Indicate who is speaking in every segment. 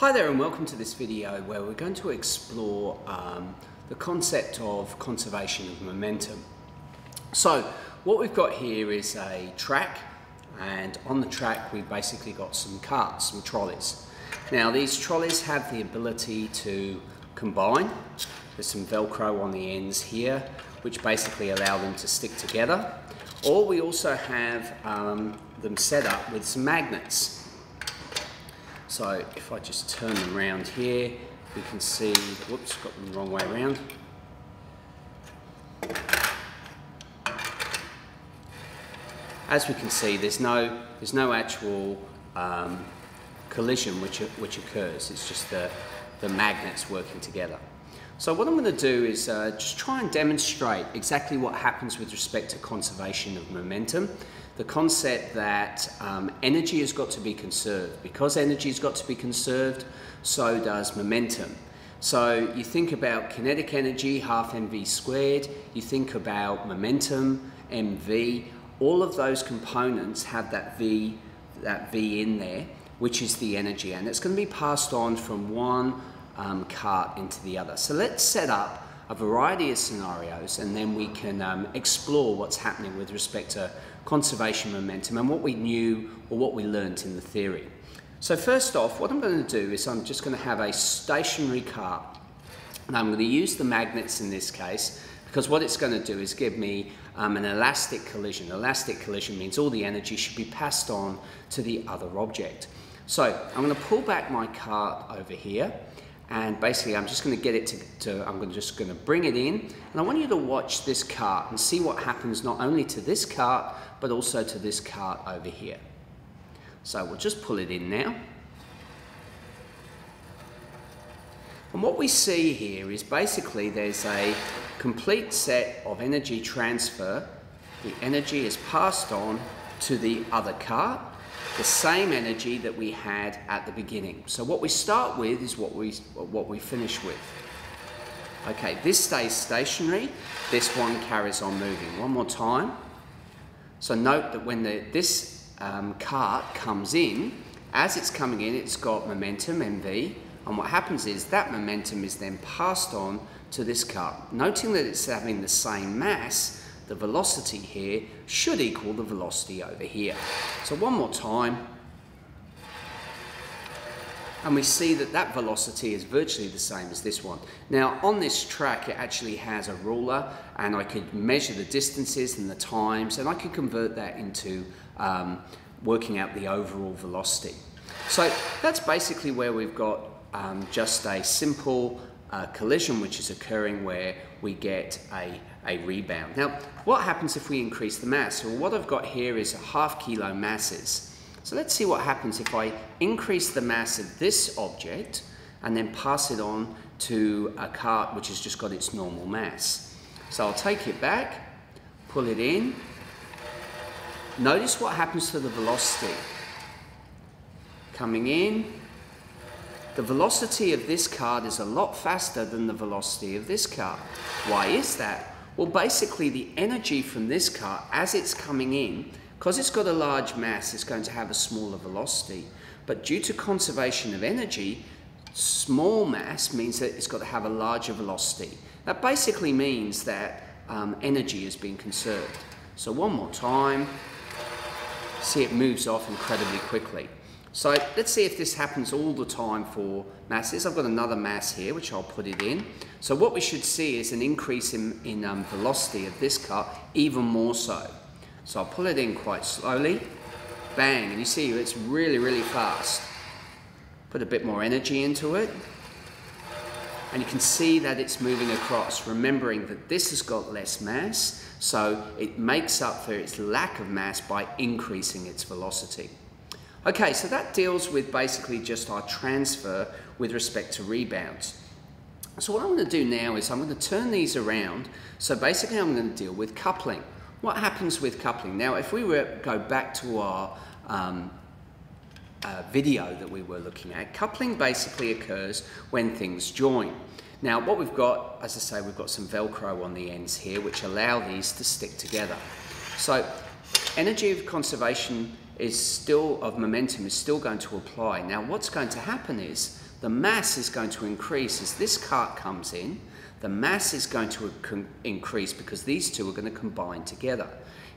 Speaker 1: Hi there and welcome to this video where we're going to explore um, the concept of conservation of momentum. So what we've got here is a track and on the track we've basically got some carts, some trolleys. Now these trolleys have the ability to combine. There's some velcro on the ends here which basically allow them to stick together. Or we also have um, them set up with some magnets. So if I just turn them around here, we can see, whoops, got them the wrong way around. As we can see, there's no, there's no actual um, collision which, which occurs. It's just the, the magnets working together. So what I'm going to do is uh, just try and demonstrate exactly what happens with respect to conservation of momentum the concept that um, energy has got to be conserved. Because energy has got to be conserved, so does momentum. So you think about kinetic energy, half mv squared, you think about momentum, mv, all of those components have that v, that v in there, which is the energy, and it's going to be passed on from one um, cart into the other. So let's set up a variety of scenarios and then we can um, explore what's happening with respect to conservation momentum and what we knew or what we learnt in the theory. So first off, what I'm going to do is I'm just going to have a stationary cart and I'm going to use the magnets in this case because what it's going to do is give me um, an elastic collision. Elastic collision means all the energy should be passed on to the other object. So I'm going to pull back my cart over here and basically I'm just going to get it to, to I'm just going to bring it in and I want you to watch this cart and see what happens not only to this cart but also to this cart over here. So we'll just pull it in now. And what we see here is basically there's a complete set of energy transfer. The energy is passed on to the other cart the same energy that we had at the beginning. So what we start with is what we, what we finish with. Okay, this stays stationary, this one carries on moving. One more time. So note that when the, this um, cart comes in, as it's coming in, it's got momentum, mv, and what happens is that momentum is then passed on to this cart. Noting that it's having the same mass, the velocity here should equal the velocity over here. So one more time. And we see that that velocity is virtually the same as this one. Now on this track it actually has a ruler and I could measure the distances and the times and I could convert that into um, working out the overall velocity. So that's basically where we've got um, just a simple uh, collision which is occurring where we get a, a rebound. Now, what happens if we increase the mass? Well, what I've got here is a half kilo masses. So let's see what happens if I increase the mass of this object and then pass it on to a cart which has just got its normal mass. So I'll take it back, pull it in. Notice what happens to the velocity. Coming in, the velocity of this card is a lot faster than the velocity of this card. Why is that? Well, basically the energy from this car, as it's coming in, because it's got a large mass, it's going to have a smaller velocity. But due to conservation of energy, small mass means that it's got to have a larger velocity. That basically means that um, energy is being conserved. So one more time, see it moves off incredibly quickly. So let's see if this happens all the time for masses. I've got another mass here, which I'll put it in. So what we should see is an increase in, in um, velocity of this car, even more so. So I'll pull it in quite slowly. Bang, and you see it's really, really fast. Put a bit more energy into it. And you can see that it's moving across, remembering that this has got less mass, so it makes up for its lack of mass by increasing its velocity. Okay, so that deals with basically just our transfer with respect to rebounds. So what I'm going to do now is I'm going to turn these around. So basically I'm going to deal with coupling. What happens with coupling? Now if we were go back to our um, uh, video that we were looking at, coupling basically occurs when things join. Now what we've got, as I say, we've got some Velcro on the ends here which allow these to stick together. So energy of conservation is still, of momentum is still going to apply. Now what's going to happen is the mass is going to increase as this cart comes in. The mass is going to increase because these two are going to combine together.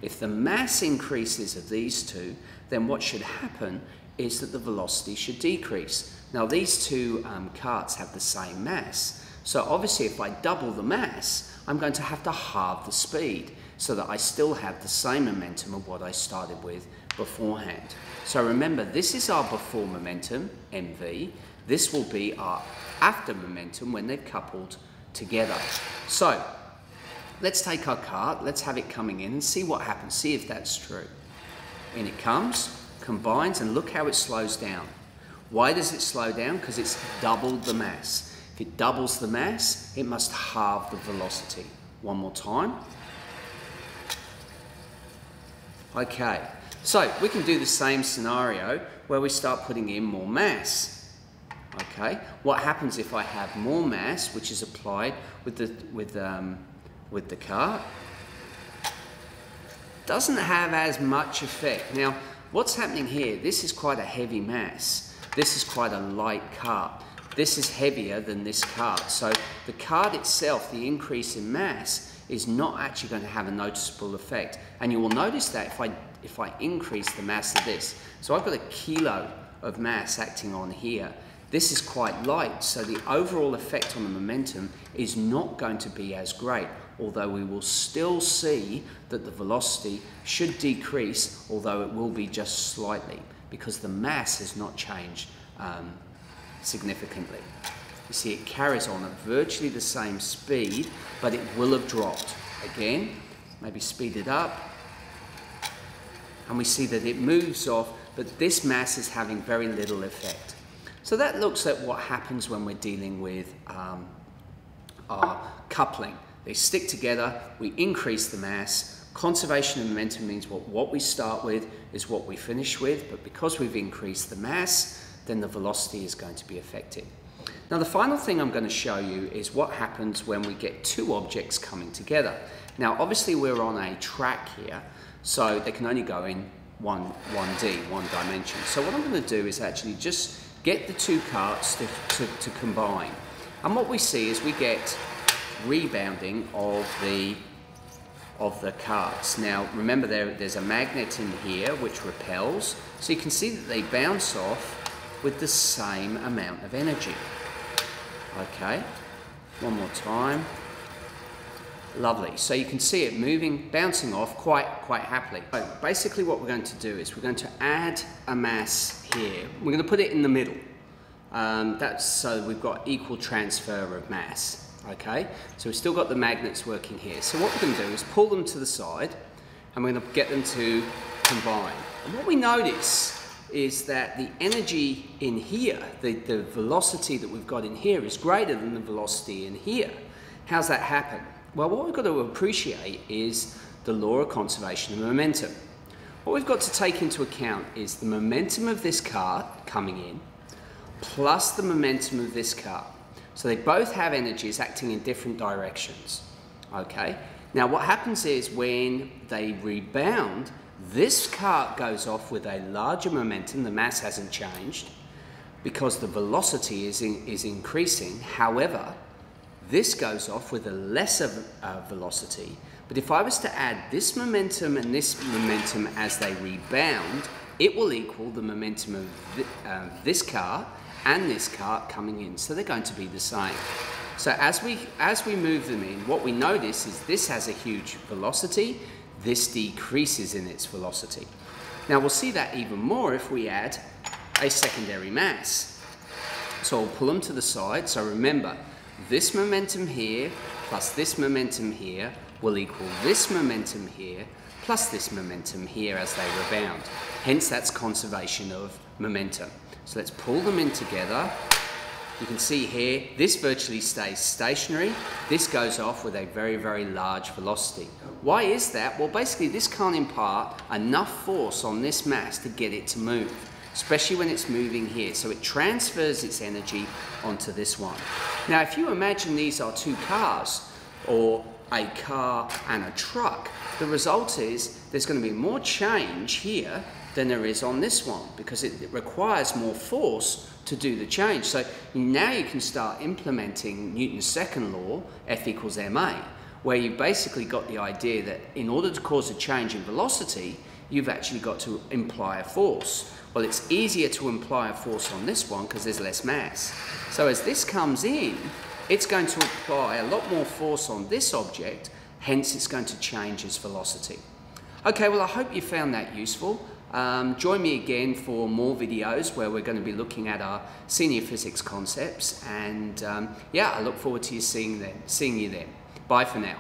Speaker 1: If the mass increases of these two, then what should happen is that the velocity should decrease. Now these two um, carts have the same mass, so obviously if I double the mass, I'm going to have to halve the speed so that I still have the same momentum of what I started with beforehand. So remember, this is our before momentum, mv. This will be our after momentum when they're coupled together. So let's take our cart, let's have it coming in and see what happens, see if that's true. In it comes, combines, and look how it slows down. Why does it slow down? Because it's doubled the mass. If it doubles the mass, it must halve the velocity. One more time. Okay, so we can do the same scenario where we start putting in more mass. Okay, what happens if I have more mass, which is applied with the, with, um, with the cart? Doesn't have as much effect. Now, what's happening here? This is quite a heavy mass. This is quite a light cart. This is heavier than this cart. So the cart itself, the increase in mass, is not actually going to have a noticeable effect. And you will notice that if I, if I increase the mass of this. So I've got a kilo of mass acting on here. This is quite light, so the overall effect on the momentum is not going to be as great, although we will still see that the velocity should decrease, although it will be just slightly, because the mass has not changed um, significantly. You see it carries on at virtually the same speed, but it will have dropped. Again, maybe speed it up, and we see that it moves off, but this mass is having very little effect. So that looks at what happens when we're dealing with um, our coupling. They stick together, we increase the mass. Conservation of momentum means what, what we start with is what we finish with, but because we've increased the mass, then the velocity is going to be affected. Now the final thing I'm going to show you is what happens when we get two objects coming together. Now obviously we're on a track here, so they can only go in one, 1D, one dimension. So what I'm going to do is actually just get the two carts to, to, to combine. And what we see is we get rebounding of the of the carts. Now remember there, there's a magnet in here which repels, so you can see that they bounce off with the same amount of energy. Okay, one more time. Lovely. So you can see it moving, bouncing off quite, quite happily. So basically what we're going to do is we're going to add a mass here. We're going to put it in the middle. Um, that's so we've got equal transfer of mass. Okay, so we've still got the magnets working here. So what we're going to do is pull them to the side and we're going to get them to combine. And what we notice is that the energy in here, the, the velocity that we've got in here is greater than the velocity in here. How's that happen? Well, what we've got to appreciate is the law of conservation of momentum. What we've got to take into account is the momentum of this car coming in plus the momentum of this car. So they both have energies acting in different directions. Okay? Now what happens is when they rebound, this cart goes off with a larger momentum, the mass hasn't changed, because the velocity is, in, is increasing. However, this goes off with a lesser uh, velocity. But if I was to add this momentum and this momentum as they rebound, it will equal the momentum of th uh, this car and this car coming in. So they're going to be the same. So as we, as we move them in, what we notice is this has a huge velocity, this decreases in its velocity. Now we'll see that even more if we add a secondary mass. So I'll pull them to the side. So remember, this momentum here plus this momentum here will equal this momentum here plus this momentum here as they rebound. Hence that's conservation of momentum. So let's pull them in together you can see here, this virtually stays stationary. This goes off with a very, very large velocity. Why is that? Well, basically this can't impart enough force on this mass to get it to move, especially when it's moving here. So it transfers its energy onto this one. Now, if you imagine these are two cars, or a car and a truck, the result is there's going to be more change here than there is on this one because it, requires more force to do the change. So now you can start implementing Newton's second law, F equals ma, where you've basically got the idea that in order to cause a change in velocity, you've actually got to imply a force. Well, it's easier to imply a force on this one because there's less mass. So as this comes in, it's going to apply a lot more force on this object, hence it's going to change its velocity. Okay, well I hope you found that useful. Um, join me again for more videos where we're going to be looking at our senior physics concepts and um, yeah, I look forward to you seeing them, seeing you then. Bye for now.